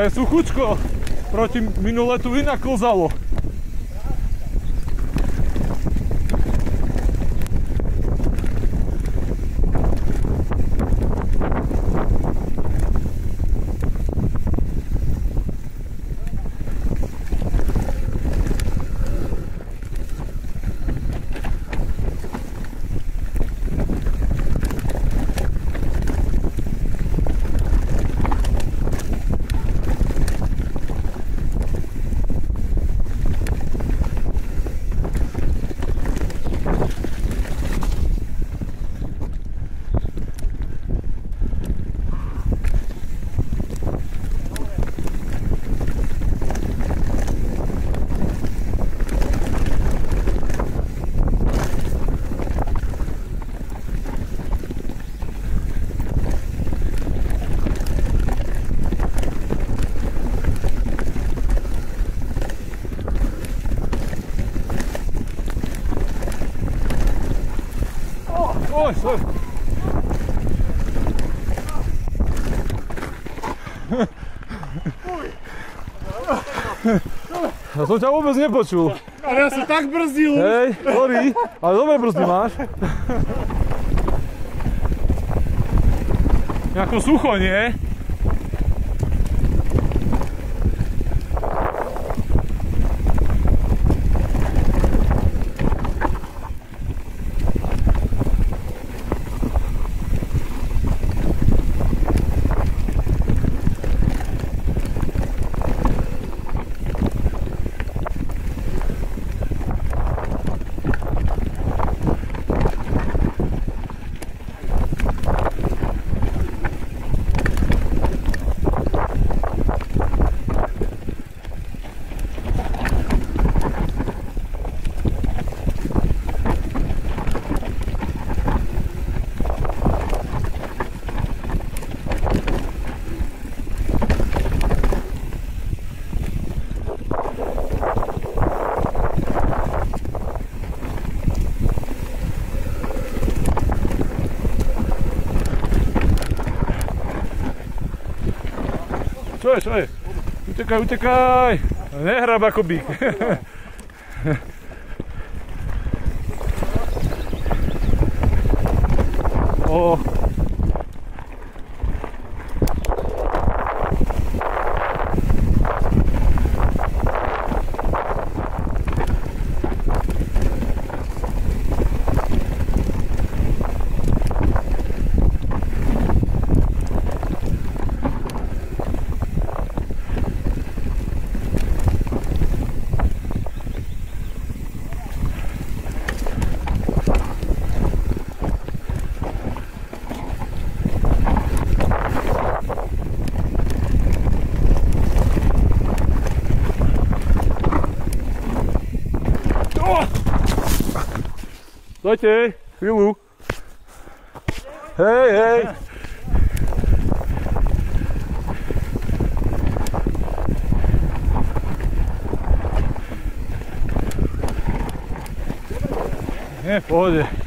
je suchučko. Proti minule tu inak klzalo. Oj, sorry. Ja som ťa vôbec nepočul. Ale ja som tak brzdil. Hej, sorry, ale dobré brzdy máš. Ako sucho, nie? Čo je, čo je? Utekaj, utekaj! Nehrab ako bík. O, Stojte, chvíľu. Hej, hej. Nie, v pohode.